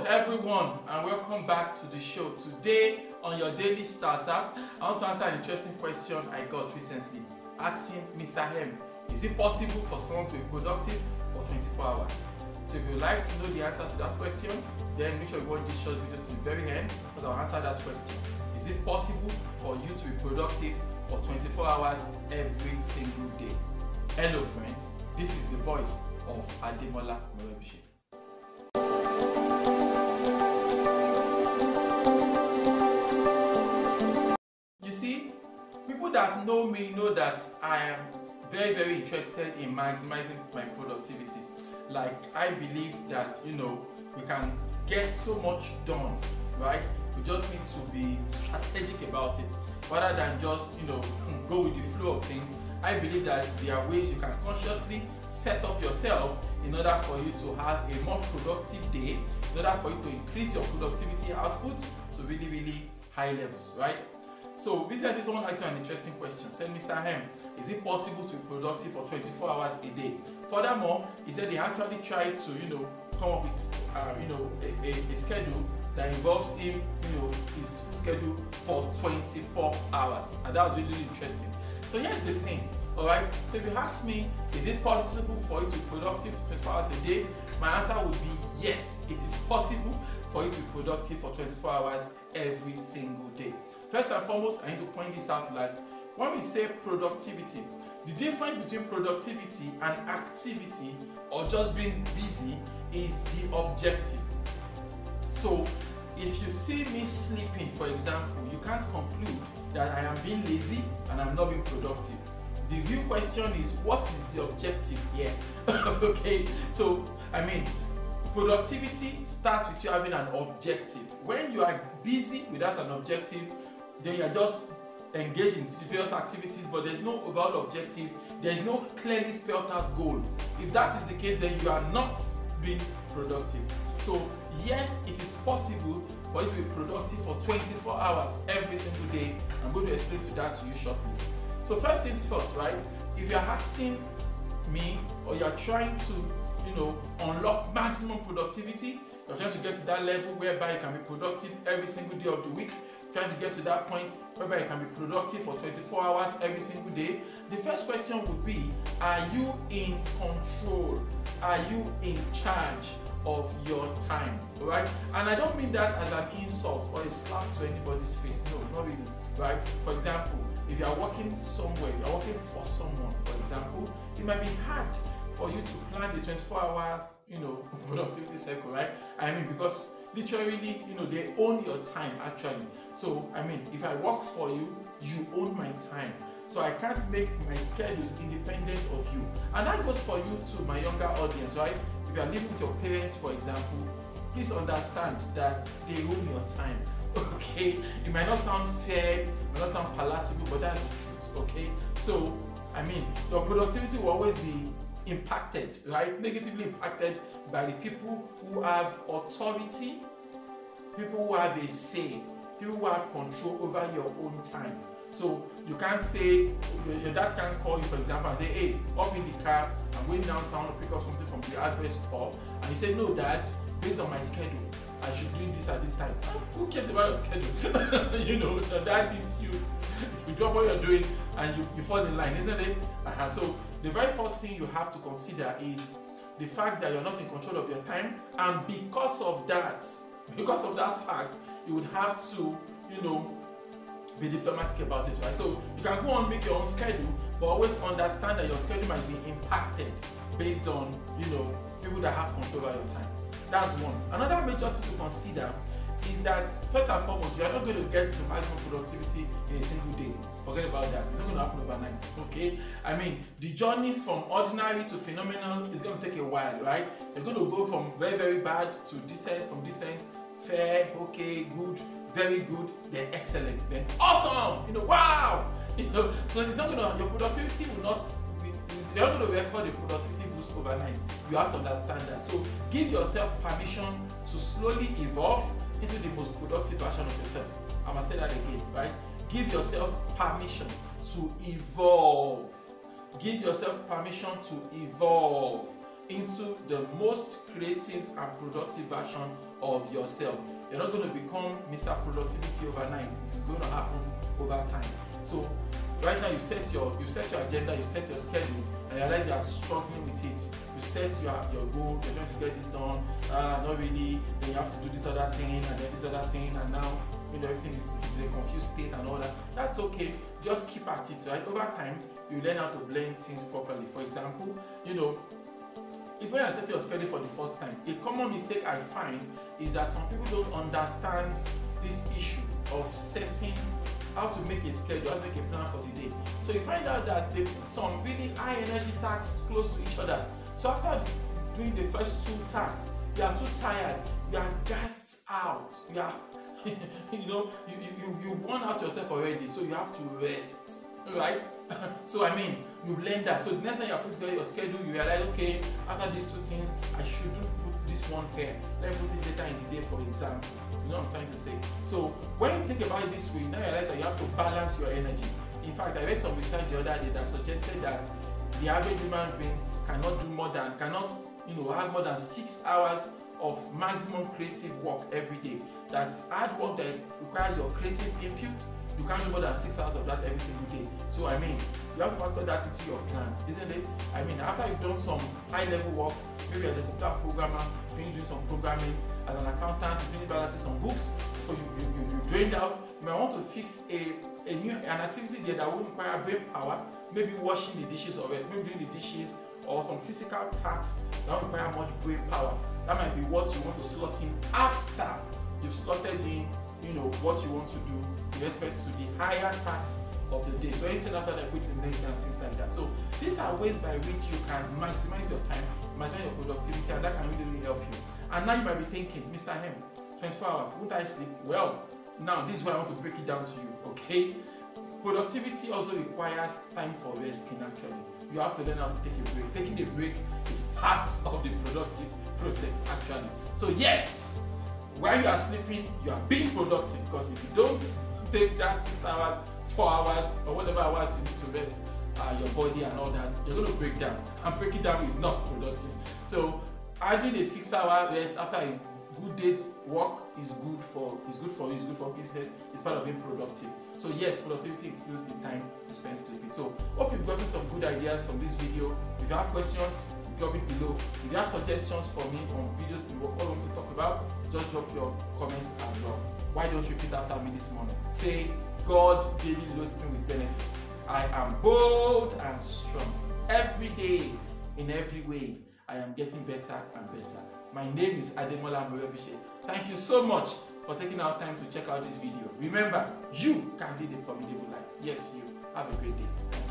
Hello everyone and welcome back to the show. Today on your daily startup, I want to answer an interesting question I got recently asking Mr. M, is it possible for someone to be productive for 24 hours? So if you'd like to know the answer to that question, then make sure you watch this short video to the very end because I'll answer that question. Is it possible for you to be productive for 24 hours every single day? Hello friend, this is the voice of Ademola Morebise. People that know me know that I am very, very interested in maximizing my productivity. Like, I believe that, you know, we can get so much done, right? We just need to be strategic about it rather than just, you know, go with the flow of things. I believe that there are ways you can consciously set up yourself in order for you to have a more productive day, in order for you to increase your productivity output to really, really high levels, right? So recently someone asked me an interesting question. Said, Mr. Hem, is it possible to be productive for 24 hours a day? Furthermore, he said they actually tried to, you know, come up with, uh, you know, a, a, a schedule that involves him, you know, his schedule for 24 hours, and that was really interesting. So here's the thing, all right. So if you ask me, is it possible for you to be productive 24 hours a day? My answer would be yes. It is possible for you to be productive for 24 hours every single day. First and foremost, I need to point this out that when we say productivity, the difference between productivity and activity or just being busy is the objective. So if you see me sleeping, for example, you can't conclude that I am being lazy and I'm not being productive. The real question is what is the objective here? okay, so I mean, productivity starts with you having an objective. When you are busy without an objective, then you are just engaged in various activities, but there's no overall objective, there's no clearly spelled out goal. If that is the case, then you are not being productive. So, yes, it is possible for you to be productive for 24 hours every single day. I'm going to explain to that to you shortly. So, first things first, right? If you're asking me or you're trying to, you know, unlock maximum productivity, you're trying to get to that level whereby you can be productive every single day of the week, trying to get to that point whereby you can be productive for 24 hours every single day, the first question would be Are you in control? Are you in charge of your time? Alright? And I don't mean that as an insult or a slap to anybody's face. No, not really. Right? For example, if you are working somewhere, you are working for someone, for example, it might be hard for you to plan the 24 hours, you know, productivity cycle, right? I mean, because literally you know they own your time actually. So i mean if i work for you you own my time. So i can't make my schedules independent of you. And that goes for you to my younger audience right? If you are living with your parents for example please understand that they own your time okay? It might not sound fair it might not sound palatable but that's the truth okay? So i mean your productivity will always be impacted, right? Negatively impacted by the people who have authority, people who have a say, people who have control over your own time. So you can't say your dad can't call you, for example, and say, "Hey, up in the car, I'm going downtown to pick up something from the hardware store," and you say, "No, dad, based on my schedule, I should do this at this time." Ah, who cares about your schedule? you know, your dad needs you. You drop what you're doing and you, you fall in line, isn't it? Uh-huh. So the very first thing you have to consider is the fact that you're not in control of your time, and because of that, because of that fact, you would have to, you know, be diplomatic about it, right? So you can go on make your own schedule, but always understand that your schedule might be impacted based on, you know, people that have control over your time. That's one. Another major thing to consider is that first and foremost, you are not going to get to maximum productivity in a single day. Forget about that. It's not going to happen overnight. Okay? I mean, the journey from ordinary to phenomenal is going to take a while, right? You're going to go from very, very bad to decent, from decent, fair, okay, good, very good, then excellent, then awesome. You know, wow. You know, so it's not going to your productivity will not. You're not going to record a productivity boost overnight. You have to understand that. So give yourself permission to slowly evolve into the most productive version of yourself. I'm gonna say that again, right? Give yourself permission to evolve. Give yourself permission to evolve. into the most creative and productive version of yourself. You're not going to become Mr. Productivity overnight. It's going to happen over time. So right now you set your you set your agenda, you set your schedule, and you realize you are struggling with it. You set your your goal, you're trying to get this done, uh, not really, then you have to do this other thing and then this other thing, and now you know everything is, is a confused state and all that. That's okay. Just keep at it, right? Over time, you learn how to blend things properly. For example, you know, if when I set your schedule for the first time, a common mistake I find is that some people don't understand this issue of setting how to make a schedule, how to make a plan for the day. So you find out that they put some really high energy tasks close to each other. So after doing the first two tasks, you are too tired, you are gassed out, you are you know, you, you, you, worn out yourself already, so you have to rest. Right? so I mean, you've learned that. So the next time you are putting together your schedule, you realize, okay, after these two things, I shouldn't put this one here. Let me put it later in the day, for example. You know what I'm trying to say? So when you think about it this way, now you realize that you have to balance your energy. In fact, I read some research the other day that suggested that the average human being cannot do more than, cannot, you know, have more than six hours of maximum creative work every day. That hard work that requires your creative input, you can't do more than six hours of that every single day. So I mean, you have to factor that into your plans, isn't it? I mean, after you've done some high level work, maybe as a computer programmer, finish doing some programming, as an accountant, finish balancing some books, so you, you, you, you drained out, you might want to fix a, a new an activity there that will require brain power, maybe washing the dishes or maybe doing the dishes or some physical tasks that require much brain power. That might be what you want to slot in after you've slotted in, you know, what you want to do with respect to the higher tasks of the day. So anything after that, in the and things like that. So these are ways by which you can maximize your time, maximize your productivity, and that can really, help you. And now you might be thinking, Mr. Hem, 24 hours, won't I sleep? Well, now this is why I want to break it down to you, okay? Productivity also requires time for resting actually. You have to learn how to take a break. Taking a break is part of the productive process actually. So yes, while you are sleeping, you are being productive because if you don't take that six hours, four hours, or whatever hours you need to rest uh, your body and all that, you're going to break down. And breaking down is not productive. So adding a six hour rest after a good day's work is good for is good for you, it's good for business, it's part of being productive. So yes, productivity includes the time you spend sleeping. So hope you've gotten some good ideas from this video. If you have questions, drop it below. If you have suggestions for me on videos you want to talk about, just drop your comments as well. Why don't you repeat after me this morning? Say, God daily loads me with benefits. I am bold and strong. Every day, in every way, I am getting better and better. My name is Ademola Morebishe. Thank you so much for taking our time to check out this video. Remember, you can lead a formidable life. Yes, you. Have a great day.